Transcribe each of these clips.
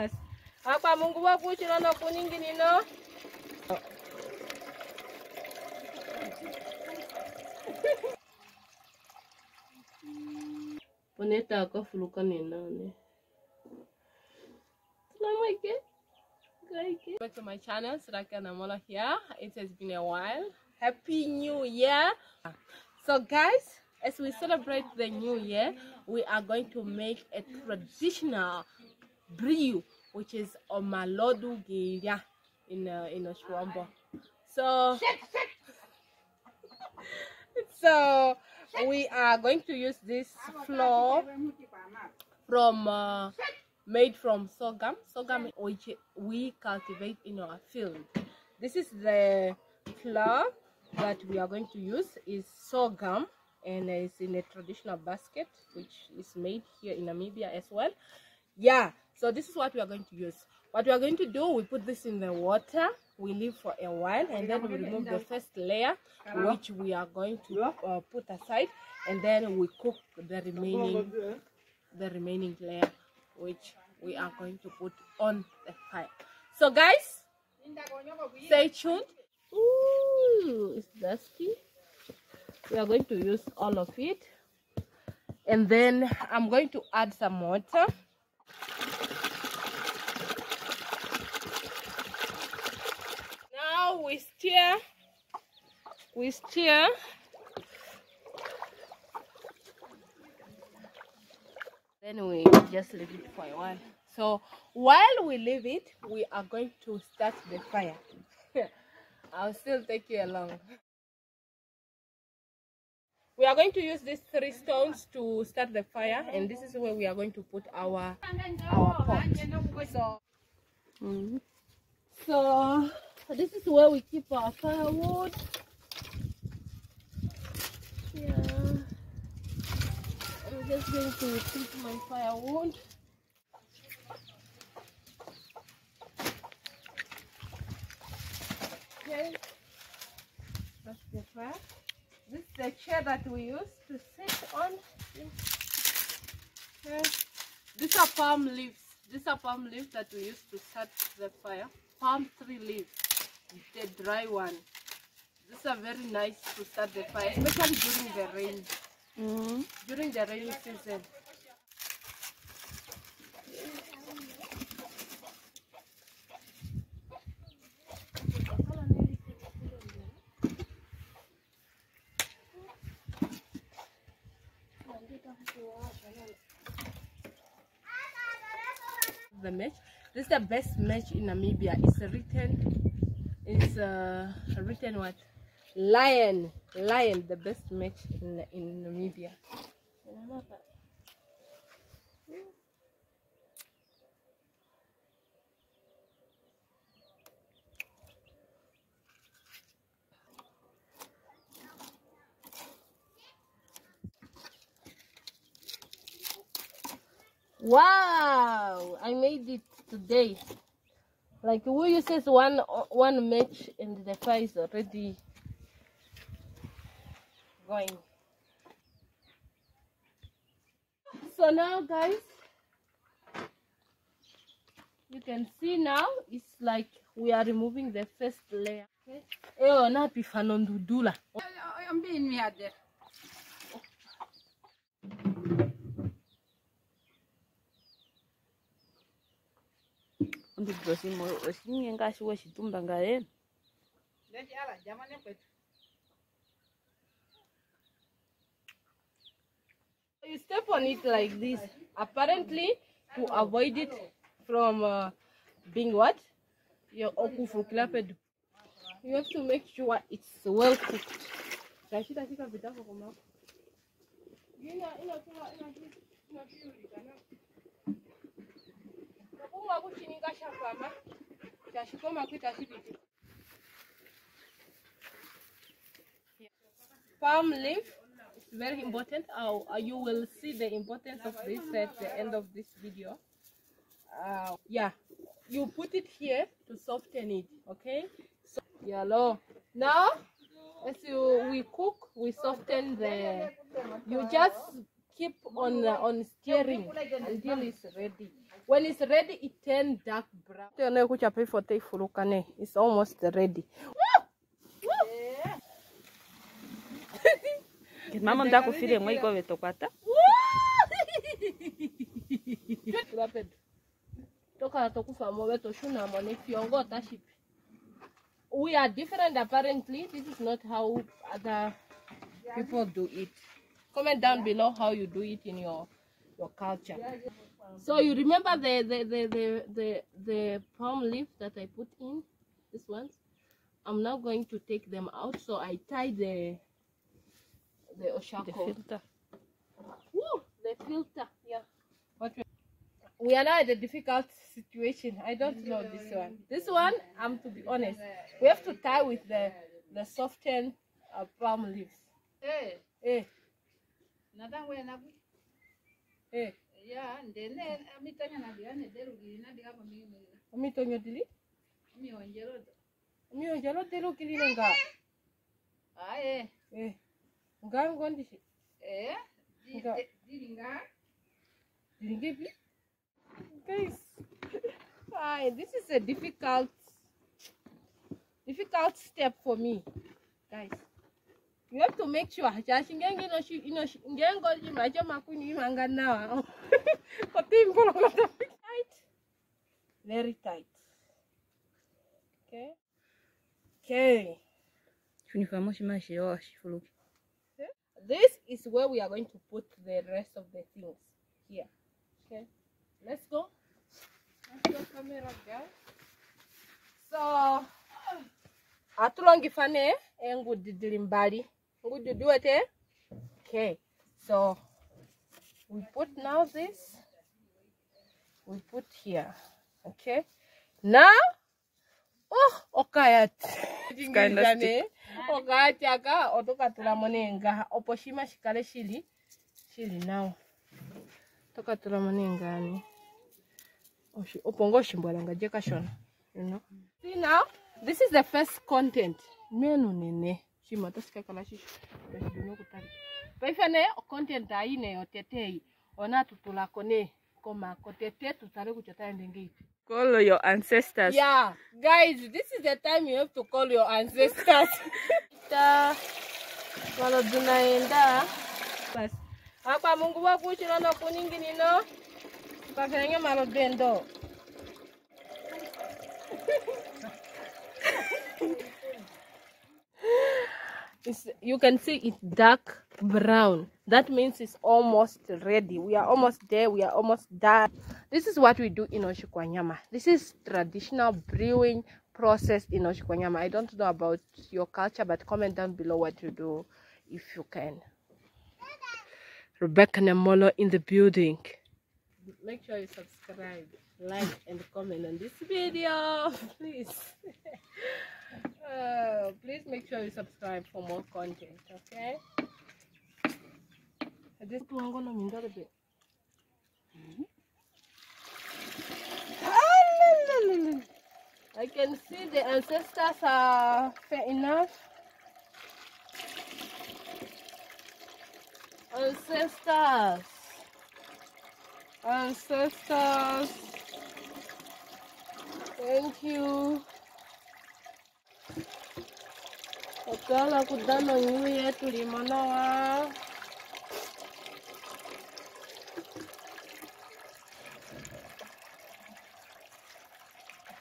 basi akwa mungu wakuchilana kuninginino Poneta akafuluka nenane. Salamuike. Back to my channel, Siraka Namolo here. It has been a while. Happy New Year. So guys, as we celebrate the new year, we are going to make a traditional brew, which is Omalodu Giria in uh, in Oshiwambo. So so we are going to use this flour from uh, made from sorghum. Sorghum which we cultivate in our field. This is the flour that we are going to use. Is sorghum and it's in a traditional basket which is made here in namibia as well. Yeah so this is what we are going to use. What we are going to do we put this in the water we leave for a while and then we remove the first layer which we are going to uh, put aside and then we cook the remaining the remaining layer which we are going to put on the fire. So guys stay tuned. Ooh, it's dusty. We are going to use all of it. And then i'm going to add some water now we stir we stir then we just leave it for a while. So while we leave it we are going to start the fire. I'll still take you along. We are going to use these three stones to start the fire and this is where we are going to put our our pot. So Mhm. so this is where we keep our firewood. Yeah. I'm just going to put my firewood. Okay. That's the fire. This is the chair that we use to sit on. Okay. these are palm leaves. These are palm leaves that we use to start the fire. Palm tree leaves the dry one. These are very nice to start the fire especially during the rain. Mhm. during the rainy season. The match this is the best match in namibia. It's written it's uh, written what? Lion. Lion the best match in, in namibia. Wow! I made it today like who uses one one match and the fire is already going. So now guys you can see now it's like we are removing the first layer okay? Eyo na pifano ngaye. you step on it like this apparently to avoid it from uh, being what your okufruklaped you have to make sure it's well cooked. Ina- Nokunga kuchininga shakama, chashikoma kuita chipiti. palm leaf is very important. Uh, you will see the importance of this at the end of this video. Uh, yeah. You put it here to soften it okay? So yellow now as you we cook we soften the you just keep on uh, on stirring until it's ready when it's ready it turn dark brown. Tene kuchapa ifote ifurukane it's almost ready. Mama ndakufile mwe ikove tokwata rapid toka tokufa mobe toshunamo nifyongo tashipi. We are different apparently. This is not how other people do it. Comment down below how you do it in your your culture so you remember the the the the the, the palm leaf that i put in this ones i'm now going to take them out so i tie the the the filter Woo, the filter, yeah. What we, we are now at a difficult situation. I don't know this one. This one, I'm to be honest, we have to tie with the the softened uh, palm leaves. Eh, natangwena eh. Ya ndene amitanya nadigane derugiri nadigamo mimi Omitonyo dili? mionjero Omionjalo dilo kilile nga. aye Eh. Nga ngondi shi. eh Nga. diringa Dilingipi? Guys. Hi, this is a difficult difficult step for me. Guys. You have to make sure chashi ngenge no shi ino shi ngengo ji macho makuni manga nawa. Kotimbo lo koto tight. Very tight. Okay. Okay. funifamo shimashiwa shifuluki This is where we are going to put the rest of the things here. Okay, let's go. Let's go, camera guys. So, ah, atulongifane engudidili mbali ngududuwete. Eh? Okay, so we put now this. We put here. Okay, now. Oh, okayat. kinda stick. okayati aka otokatulamo nengaha opo shima shikale shili shili nawa tokatulamo nengani Oshi- opo nga oshimbwalanga je kashona you know? see now this is the first content menu nene shima tosikakala shisho toshiduna okutali paife ne content ayi neyo teteyi ona tutulako ne komako tete tutale kutya taende ngeipi call your ancestors. Yeah, guys, this is the time you have to call your ancestors. Ta walo tunaenda. Basi hapa Mungu wakuchira no kuninginino kafenge malo dendo It's, you can see it's dark brown. That means it's almost ready. We are almost there. We are almost done. This is what we do in Oshikwanyama. This is traditional brewing process in Oshikwanyama. I don't know about your culture, but comment down below what you do if you can. Rebecca Namolo in the building. Make sure you subscribe, like, and comment on this video, please. Uh, please make sure you subscribe for more content, okay? This one gonna mean a bit. I can see the ancestors are fair enough. Ancestors. Ancestors. Thank you. Otwala kudano nyuye tulimonowa.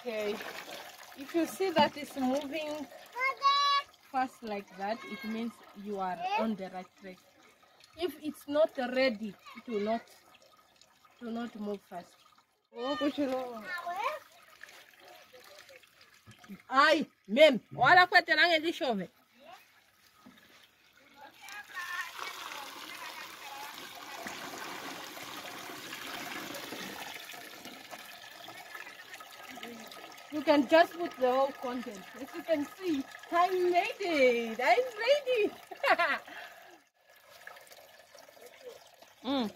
Okay. If you see that it's moving fast like that, it means you are on the right track. If it's not ready, it will not it will not move fast. Oh, kuchilo. Ai, mem, wala kwetelange dishove. You can just put the whole content. As you can see, I made it. I made it. Mm. Yeah? Oh, baba. All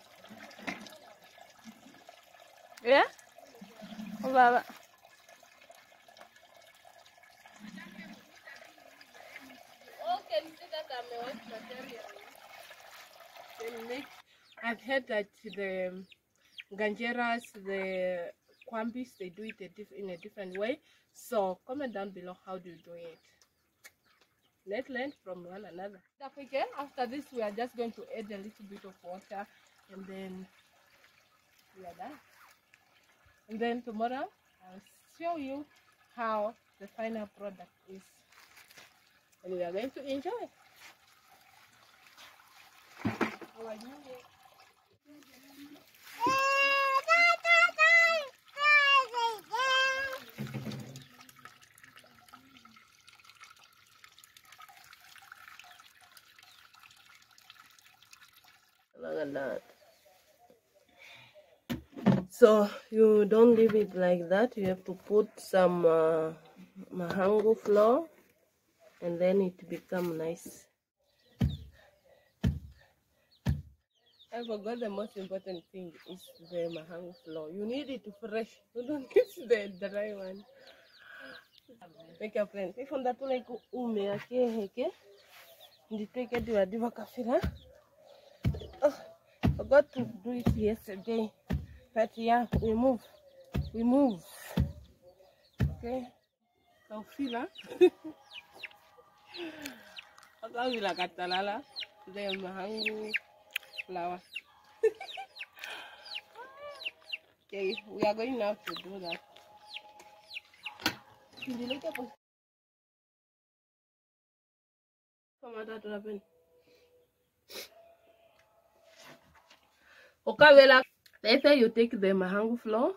can see that I'm a white material. Can make. I've heard that the Ngandjeras, the Kwambis, they do it a diff- in a different way. So comment down below how do you do it. Let's learn from one another. After this, we are just going to add a little bit of water and then we are done. And then tomorrow, I'll show you how the final product is. And we are going to enjoy. Our new. So you don't leave it like that. You have to put some uh, mahangu flour, and then it become nice. I forgot the most important thing is the mahangu flour. You need it fresh. You don't need the dry one. Make your friend. If on that like ume ake heke, nditeke diwa diwa kafira. Oh, forgot to do it yesterday. pet yan, remove, remove. Ok, ka ou fila. Ata ou la katalala, de yon mahangu, flower. okay, we are going now to do that. Hindi later po. Come on, that will happen. Okay, well, Later you take the mahangu flour.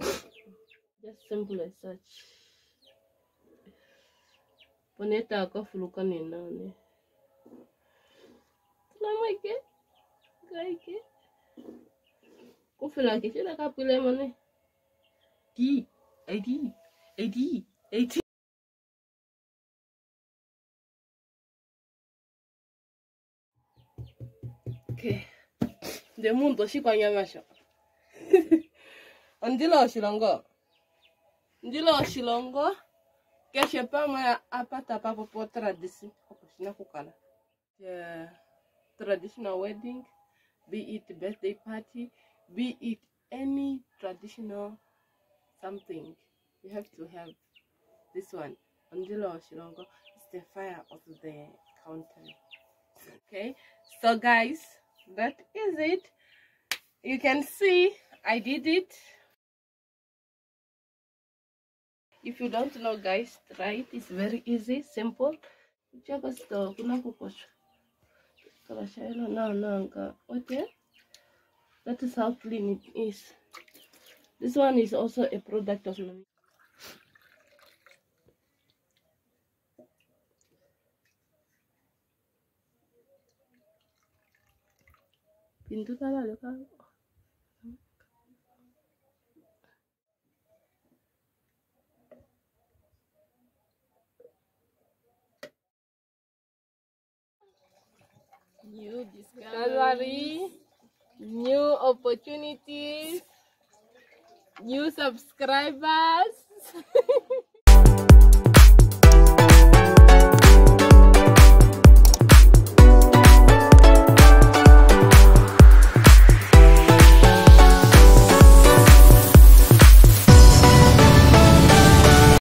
Just simple as such. Poneta akafuluka ni nani? Tunamweke? Gaike? Kufila kishida kapile mane? Di, edi, edi, edi. Okay. Nde muntu oshikwanyamashyo ondila oshilongo ndila oshilongo keshe pamwe apata papo po tradisi opo shina kukala Yeah, traditional wedding be it birthday party be it any traditional something you have to have this one. ondila oshilongo is the fire of the counter. okay? So guys that is it you can see i did it. If you don't know guys try it. It's very easy simple. Just uh, kuna okay. That is how clean it is. This one is also a product of Nami- pintu talalo ka New discovery, new opportunities, new subscribers.